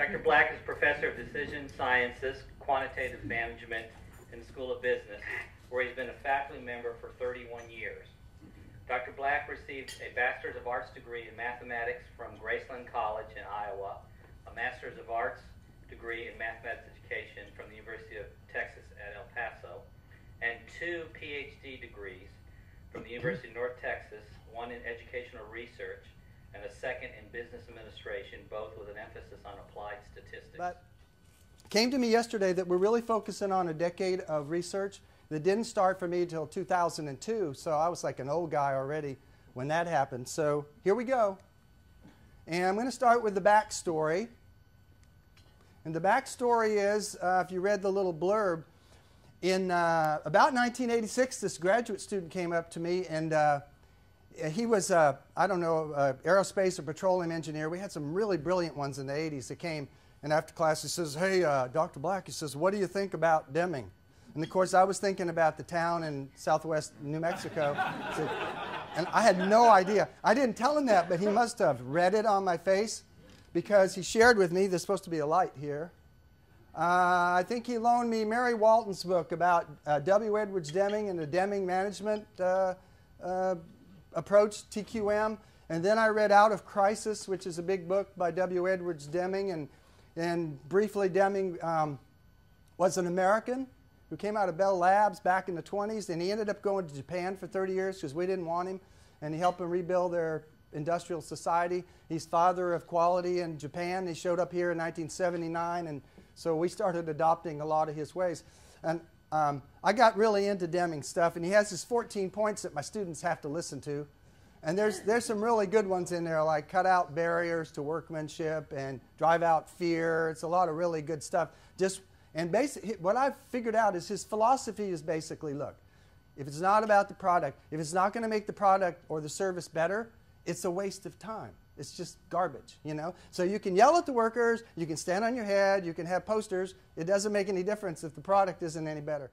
Dr. Black is professor of decision sciences, quantitative management in the School of Business, where he's been a faculty member for 31 years. Dr. Black received a Bachelor's of Arts degree in mathematics from Graceland College in Iowa, a Master's of Arts degree in mathematics education from the University of Texas at El Paso, and two PhD degrees from the University of North Texas, one in educational research and a second in business administration, both with an emphasis on applied statistics. But came to me yesterday that we're really focusing on a decade of research that didn't start for me until 2002, so I was like an old guy already when that happened. So here we go. And I'm going to start with the backstory. And the backstory is uh, if you read the little blurb, in uh, about 1986, this graduate student came up to me and uh, he was, uh, I don't know, uh, aerospace or petroleum engineer. We had some really brilliant ones in the 80s that came, and after class he says, Hey, uh, Dr. Black, he says, What do you think about Deming? And of course, I was thinking about the town in southwest New Mexico. and I had no idea. I didn't tell him that, but he must have read it on my face because he shared with me there's supposed to be a light here. Uh, I think he loaned me Mary Walton's book about uh, W. Edwards Deming and the Deming management uh, uh approach, TQM. And then I read Out of Crisis, which is a big book by W. Edwards Deming. And, and briefly, Deming um, was an American who came out of Bell Labs back in the 20s. And he ended up going to Japan for 30 years because we didn't want him. And he helped them rebuild their industrial society. He's father of quality in Japan. He showed up here in 1979. And so we started adopting a lot of his ways. And um, I got really into Deming stuff, and he has his 14 points that my students have to listen to. And there's, there's some really good ones in there, like cut out barriers to workmanship and drive out fear. It's a lot of really good stuff. Just and basic, what I've figured out is his philosophy is basically, look, if it's not about the product, if it's not going to make the product or the service better, it's a waste of time. It's just garbage, you know? So you can yell at the workers, you can stand on your head, you can have posters. It doesn't make any difference if the product isn't any better.